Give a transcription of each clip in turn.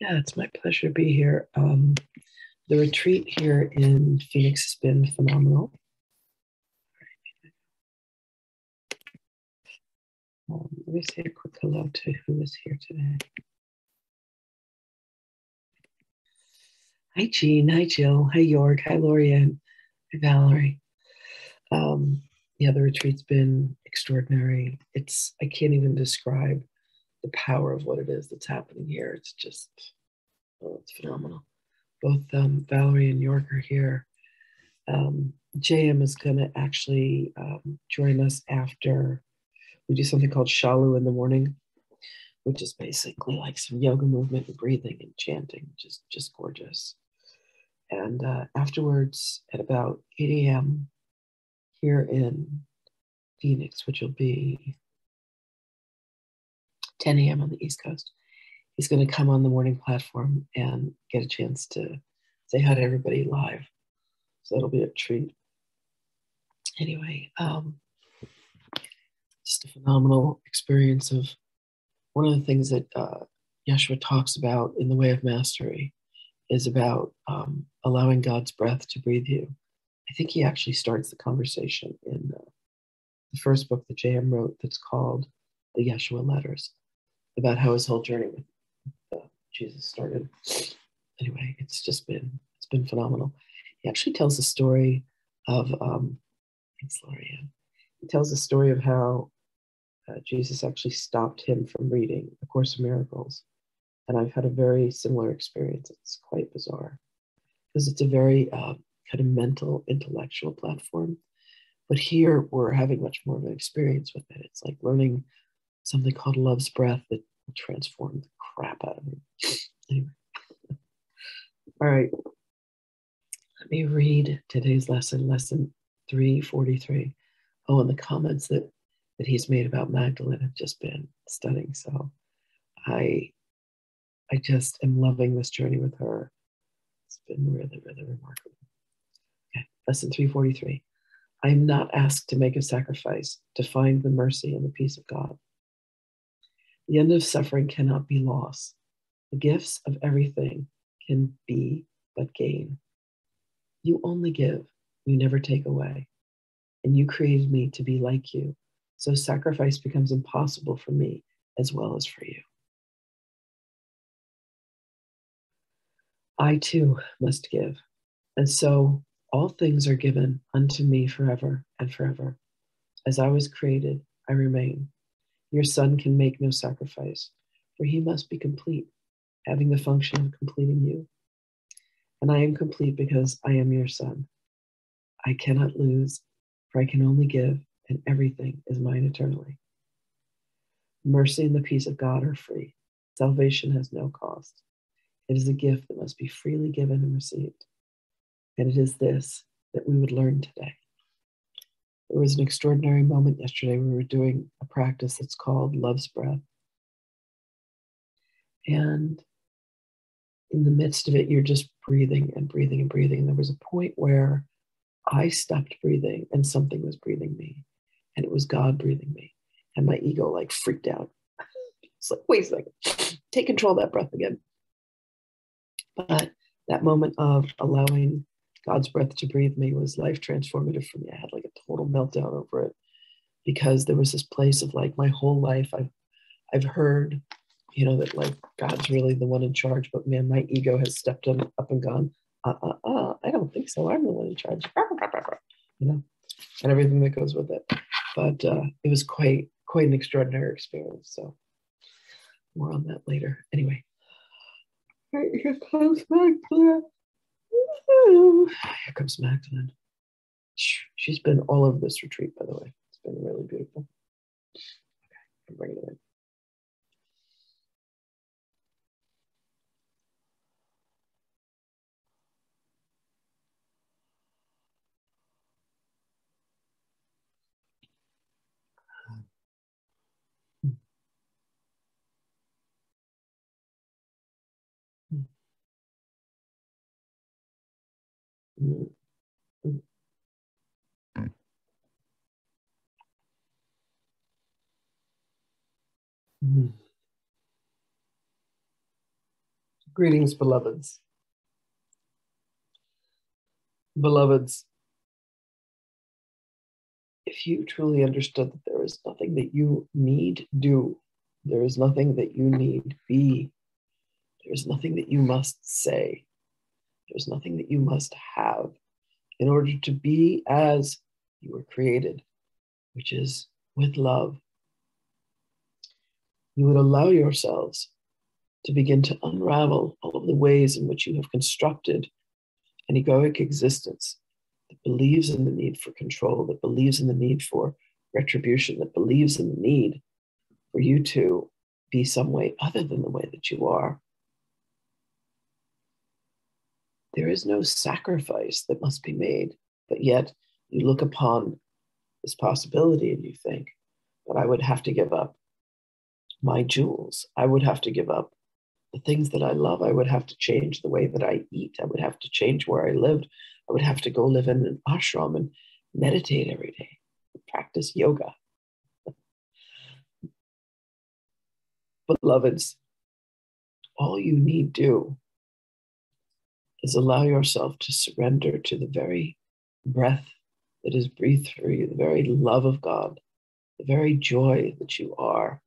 Yeah, it's my pleasure to be here. Um, the retreat here in Phoenix has been phenomenal. Um, let me say a quick hello to who is here today. Hi, Jean. Hi, Jill. Hi, York. Hi, Lorianne. Hi, Valerie. Um, yeah, the retreat's been extraordinary. It's I can't even describe the power of what it is that's happening here. It's just, oh, it's phenomenal. Both um, Valerie and York are here. Um, JM is going to actually um, join us after we do something called Shalu in the morning, which is basically like some yoga movement and breathing and chanting, just just gorgeous. And uh, afterwards, at about 8 a.m. here in Phoenix, which will be 10 a.m. on the East Coast. He's going to come on the morning platform and get a chance to say hi to everybody live. So that'll be a treat. Anyway, um, just a phenomenal experience of one of the things that uh, Yeshua talks about in the way of mastery is about um, allowing God's breath to breathe you. I think he actually starts the conversation in uh, the first book that J.M. wrote that's called The Yeshua Letters about how his whole journey with uh, Jesus started. Anyway, it's just been it's been phenomenal. He actually tells the story of um, thanks, Lorianne. He tells the story of how uh, Jesus actually stopped him from reading A Course in Miracles, and I've had a very similar experience. It's quite bizarre because it's a very uh, kind of mental, intellectual platform. But here we're having much more of an experience with it. It's like learning something called Love's Breath that will transform the crap out of me. anyway. All right. Let me read today's lesson, lesson 343. Oh, and the comments that, that he's made about Magdalene have just been stunning. So I I just am loving this journey with her. It's been really, really remarkable. Okay, lesson 343. I am not asked to make a sacrifice to find the mercy and the peace of God. The end of suffering cannot be loss. The gifts of everything can be but gain. You only give, you never take away. And you created me to be like you, so sacrifice becomes impossible for me as well as for you. I too must give, and so all things are given unto me forever and forever. As I was created, I remain. Your son can make no sacrifice, for he must be complete, having the function of completing you. And I am complete because I am your son. I cannot lose, for I can only give, and everything is mine eternally. Mercy and the peace of God are free. Salvation has no cost. It is a gift that must be freely given and received. And it is this that we would learn today. There was an extraordinary moment yesterday. We were doing a practice that's called Love's Breath. And in the midst of it, you're just breathing and breathing and breathing. And there was a point where I stopped breathing and something was breathing me. And it was God breathing me. And my ego like freaked out. it's like, wait a second, take control of that breath again. But that moment of allowing God's breath to breathe me was life transformative for me. I had like a total meltdown over it because there was this place of like my whole life I've I've heard, you know, that like God's really the one in charge, but man, my ego has stepped up and gone, uh uh uh, I don't think so. I'm the one in charge. You know, and everything that goes with it. But uh, it was quite quite an extraordinary experience. So more on that later. Anyway. Here comes Magdalene. Here comes Magdalene. She's been all over this retreat, by the way. It's been really beautiful. Okay, I'm bringing it in. Mm. Greetings, beloveds. Beloveds, if you truly understood that there is nothing that you need do, there is nothing that you need be, there is nothing that you must say, there's nothing that you must have in order to be as you were created, which is with love, you would allow yourselves to begin to unravel all of the ways in which you have constructed an egoic existence that believes in the need for control, that believes in the need for retribution, that believes in the need for you to be some way other than the way that you are. There is no sacrifice that must be made, but yet you look upon this possibility and you think that I would have to give up my jewels. I would have to give up the things that I love, I would have to change the way that I eat. I would have to change where I lived. I would have to go live in an ashram and meditate every day, practice yoga. Beloveds, all you need do is allow yourself to surrender to the very breath that is breathed through you, the very love of God, the very joy that you are.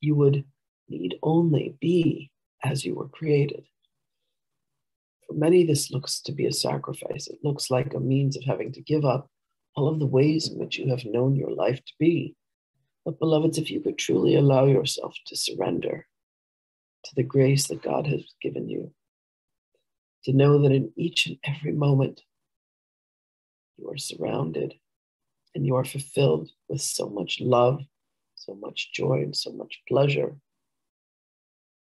You would need only be as you were created. For many, this looks to be a sacrifice. It looks like a means of having to give up all of the ways in which you have known your life to be. But, beloveds, if you could truly allow yourself to surrender to the grace that God has given you, to know that in each and every moment you are surrounded and you are fulfilled with so much love, so much joy, and so much pleasure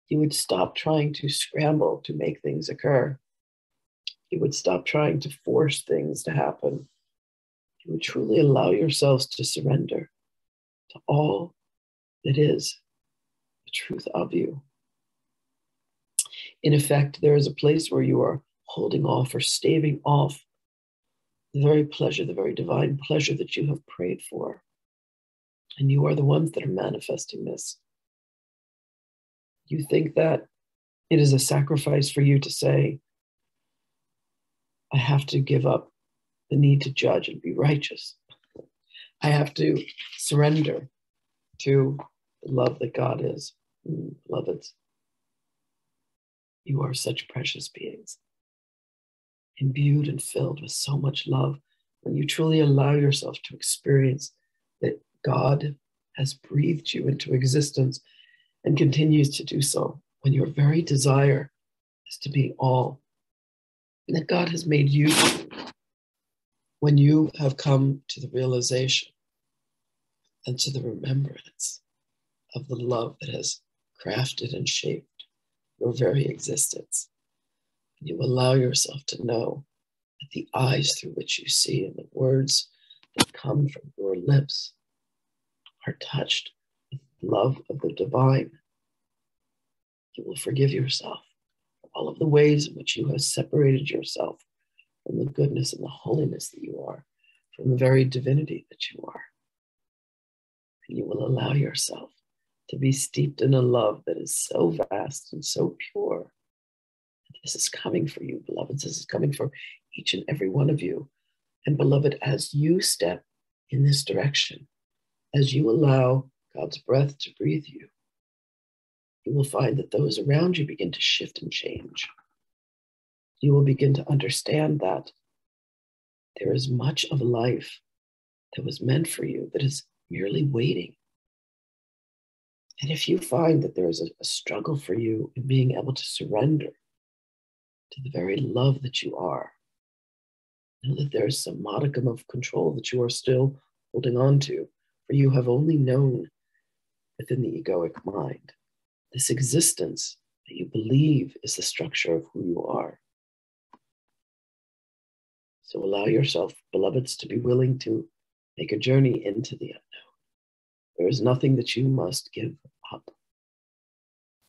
you would stop trying to scramble to make things occur. You would stop trying to force things to happen. You would truly allow yourselves to surrender to all that is the truth of you. In effect, there is a place where you are holding off or staving off the very pleasure, the very divine pleasure that you have prayed for. And you are the ones that are manifesting this you think that it is a sacrifice for you to say, I have to give up the need to judge and be righteous. I have to surrender to the love that God is. Mm, beloveds, you are such precious beings, imbued and filled with so much love. When you truly allow yourself to experience that God has breathed you into existence and continues to do so when your very desire is to be all that God has made you when you have come to the realization and to the remembrance of the love that has crafted and shaped your very existence. You allow yourself to know that the eyes through which you see and the words that come from your lips are touched with love of the divine, you will forgive yourself for all of the ways in which you have separated yourself from the goodness and the holiness that you are, from the very divinity that you are. And you will allow yourself to be steeped in a love that is so mm. vast and so pure. This is coming for you, beloveds. This is coming for each and every one of you. And beloved, as you step in this direction, as you allow God's breath to breathe you, you will find that those around you begin to shift and change. You will begin to understand that there is much of life that was meant for you that is merely waiting. And if you find that there is a, a struggle for you in being able to surrender to the very love that you are, know that there is some modicum of control that you are still holding on to, for you have only known within the egoic mind. This existence that you believe is the structure of who you are. So allow yourself, beloveds, to be willing to make a journey into the unknown. There is nothing that you must give up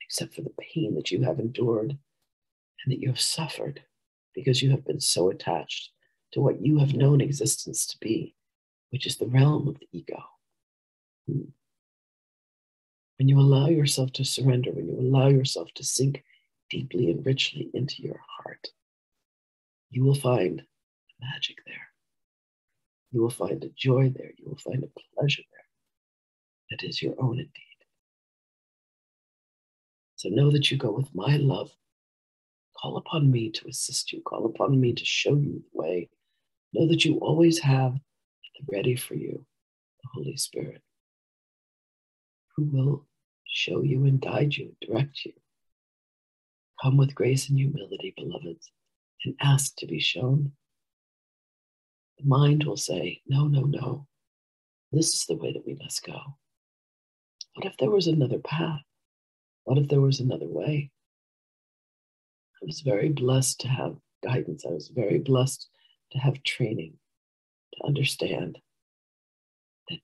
except for the pain that you have endured and that you have suffered because you have been so attached to what you have known existence to be, which is the realm of the ego. Hmm. When you allow yourself to surrender, when you allow yourself to sink deeply and richly into your heart, you will find magic there. You will find a joy there. You will find a pleasure there that is your own indeed. So know that you go with my love. Call upon me to assist you. Call upon me to show you the way. Know that you always have ready for you the Holy Spirit who will show you and guide you, direct you. Come with grace and humility, beloveds, and ask to be shown. The mind will say, No, no, no. This is the way that we must go. What if there was another path? What if there was another way? I was very blessed to have guidance. I was very blessed to have training, to understand that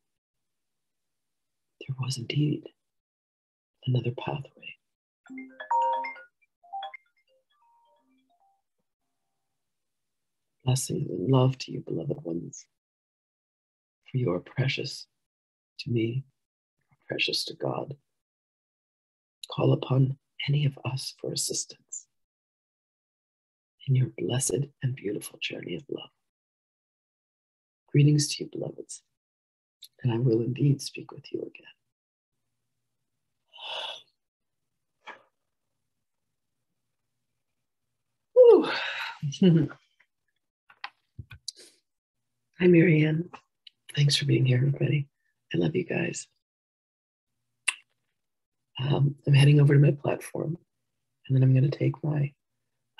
there was indeed another pathway. Blessings and love to you, beloved ones, for you are precious to me, precious to God. Call upon any of us for assistance in your blessed and beautiful journey of love. Greetings to you, beloveds, and I will indeed speak with you again. Hi, Marianne. Thanks for being here, everybody. I love you guys. Um, I'm heading over to my platform, and then I'm going to take my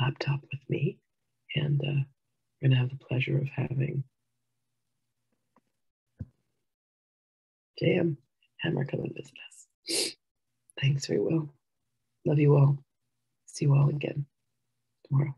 laptop with me, and uh, we're going to have the pleasure of having JM Hammer come and visit us. Thanks very well. Love you all. See you all again tomorrow.